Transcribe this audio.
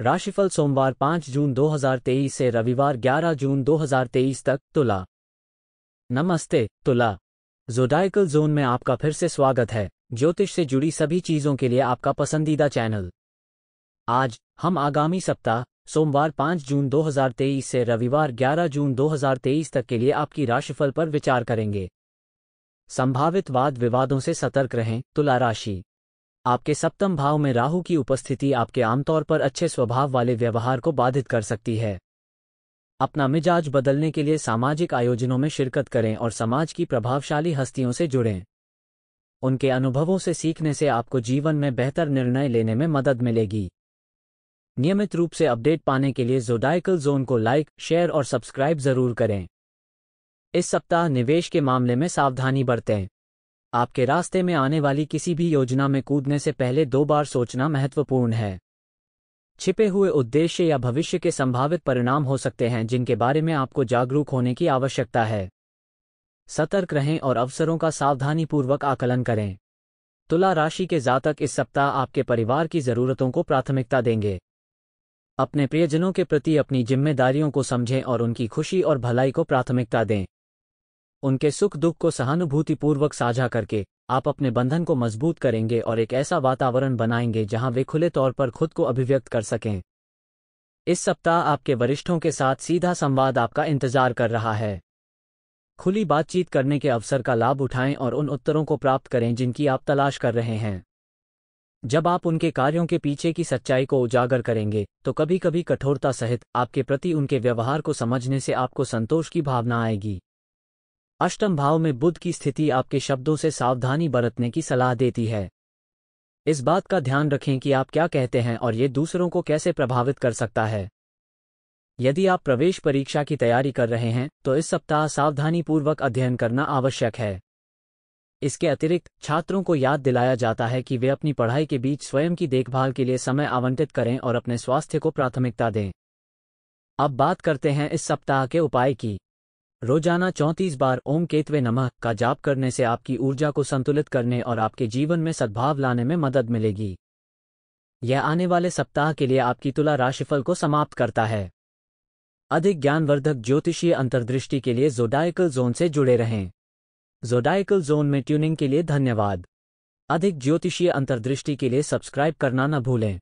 राशिफल सोमवार 5 जून 2023 से रविवार 11 जून 2023 तक तुला। नमस्ते, तुला। जोडाइकल जोन में आपका फिर से स्वागत है, ज्योतिष से जुड़ी सभी चीज़ों के लिए आपका पसंदीदा चैनल। आज, हम आगामी सप्ताह, सोमवार 5 जून 2023 से रविवार 11 जून 2023 तक के लिए आपकी राशिफल पर विचार करेंगे। संभावित वाद विवादों से सतर्क रहें, तुला राशि। आपके सप्तम भाव में राहु की उपस्थिति आपके आमतौर पर अच्छे स्वभाव वाले व्यवहार को बाधित कर सकती है। अपना मिजाज बदलने के लिए सामाजिक आयोजनों में शिरकत करें और समाज की प्रभावशाली हस्तियों से जुड़ें। उनके अनुभवों से सीखने से आपको जीवन में बेहतर निर्णय लेने में मदद मिलेगी। नियमित रूप से अपडेट पाने के लिए जोडाइकल जोन को लाइक, शेयर और सब्सक्राइब ज़रूर करें। इस सप्ताह निवेश के मामले में सावधानी बरतें। आपके रास्ते में आने वाली किसी भी योजना में कूदने से पहले दो बार सोचना महत्वपूर्ण है। छिपे हुए उद्देश्य या भविष्य के संभावित परिणाम हो सकते हैं जिनके बारे में आपको जागरूक होने की आवश्यकता है। सतर्क रहें और अवसरों का सावधानीपूर्वक आकलन करें। तुला राशि के जातक इस सप्ताह आपके परिवार की जरूरतों को प्राथमिकता देंगे। अपने प्रियजनों के प्रति अपनी जिम्मेदारियों को समझें और उनकी खुशी और भलाई को प्राथमिकता दें। उनके सुख दुख को सहानुभूतिपूर्वक साझा करके, आप अपने बंधन को मज़बूत करेंगे और एक ऐसा वातावरण बनाएँगे जहाँ वे खुले तौर पर खुद को अभिव्यक्त कर सकें। इस सप्ताह आपके वरिष्ठों के साथ सीधा संवाद आपका इंतज़ार कर रहा है। खुली बातचीत करने के अवसर का लाभ उठाएँ और उन उत्तरों को प्राप्त करें जिनकी आप तलाश कर रहे हैं। जब आप उनके कार्यों के पीछे की सच्चाई को उजागर करेंगे तो कभी कभी कठोरता सहित आपके प्रति उनके व्यवहार को समझने से आपको संतोष की भावना आएगी। अष्टम भाव में बुद्ध की स्थिति आपके शब्दों से सावधानी बरतने की सलाह देती है। इस बात का ध्यान रखें कि आप क्या कहते हैं और ये दूसरों को कैसे प्रभावित कर सकता है। यदि आप प्रवेश परीक्षा की तैयारी कर रहे हैं तो इस सप्ताह सावधानीपूर्वक अध्ययन करना आवश्यक है। इसके अतिरिक्त, छात्रों को याद दिलाया जाता है कि वे अपनी पढ़ाई के बीच स्वयं की देखभाल के लिए समय आवंटित करें और अपने स्वास्थ्य को प्राथमिकता दें। अब बात करते हैं इस सप्ताह के उपाय की। रोज़ाना चौंतीस बार ओम केतवे नमः का जाप करने से आपकी ऊर्जा को संतुलित करने और आपके जीवन में सद्भाव लाने में मदद मिलेगी। यह आने वाले सप्ताह के लिए आपकी तुला राशिफल को समाप्त करता है। अधिक ज्ञानवर्धक ज्योतिषीय अंतर्दृष्टि के लिए जोडाइकल जोन से जुड़े रहें। जोडाइकल जोन में ट्यूनिंग के लिए धन्यवाद। अधिक ज्योतिषीय अंतर्दृष्टि के लिए सब्सक्राइब करना न भूलें।